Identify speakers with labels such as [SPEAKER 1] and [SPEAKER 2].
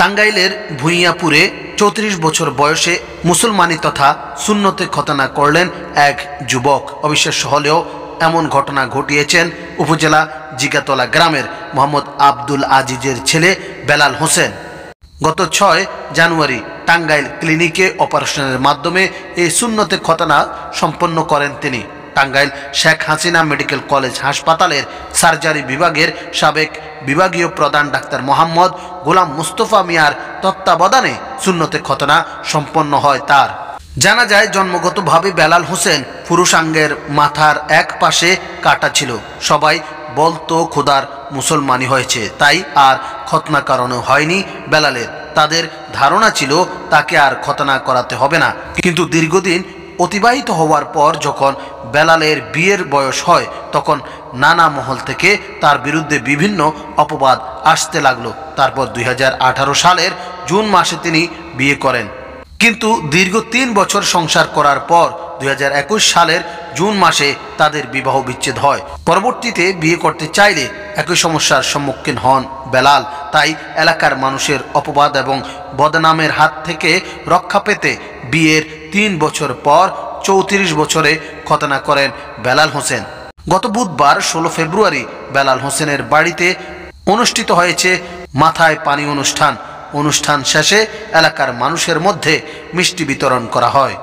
[SPEAKER 1] টাঙ্গাইলের ভুইয়াপুরে চৌত্রিশ বছর বয়সে মুসলমানি তথা সুন্নতে খতনা করলেন এক যুবক। অবিশ্বাস্য হলেও এমন ঘটনা ঘটিয়েছেন উপজেলা জিগাতলা গ্রামের মোহাম্মদ আব্দুল আজিজের ছেলে বেলাল হোসেন। গত ছয় জানুয়ারি টাঙ্গাইল ক্লিনিকে অপারেশনের মাধ্যমে এই সুন্নতে খতনা সম্পন্ন করেন তিনি। টাঙ্গাইল শেখ হাসিনা মেডিকেল কলেজ হাসপাতালের সার্জারি বিভাগের সাবেক বিভাগীয় প্রধান ডাক্তার মোহাম্মদ গোলাম মুস্তফা মিয়ার তত্ত্বাবধানে সুন্নতে খতনা সম্পন্ন হয় তার। জানা যায়, জন্মগতভাবে বেলাল হোসেন পুরুষাঙ্গের মাথার এক পাশে কাটা ছিল। সবাই বলতো, খোদার মুসলমানি হয়েছে। তাই আর খতনা কারণে হয়নি বেলালের। তাদের ধারণা ছিল, তাকে আর খতনা করাতে হবে না। কিন্তু দীর্ঘদিন অতিবাহিত হওয়ার পর যখন বেলালের বিয়ের বয়স হয়, তখন নানা মহল থেকে তার বিরুদ্ধে বিভিন্ন অপবাদ আসতে লাগল। তারপর দুই হাজার আঠারো সালের জুন মাসে তিনি বিয়ে করেন। কিন্তু দীর্ঘ তিন বছর সংসার করার পর দুই হাজার একুশ সালের জুন মাসে তাদের বিবাহ বিচ্ছেদ হয়। পরবর্তীতে বিয়ে করতে চাইলে একই সমস্যার সম্মুখীন হন বেলাল। তাই এলাকার মানুষের অপবাদ এবং বদনামের হাত থেকে রক্ষা পেতে বিয়ের তিন বছর পর চৌত্রিশ বছরে খতনা করেন বেলাল হোসেন। গত বুধবার ষোলো ফেব্রুয়ারি বেলাল হোসেনের বাড়িতে অনুষ্ঠিত হয়েছে মাথায় পানি অনুষ্ঠান। অনুষ্ঠান শেষে এলাকার মানুষের মধ্যে মিষ্টি বিতরণ করা হয়।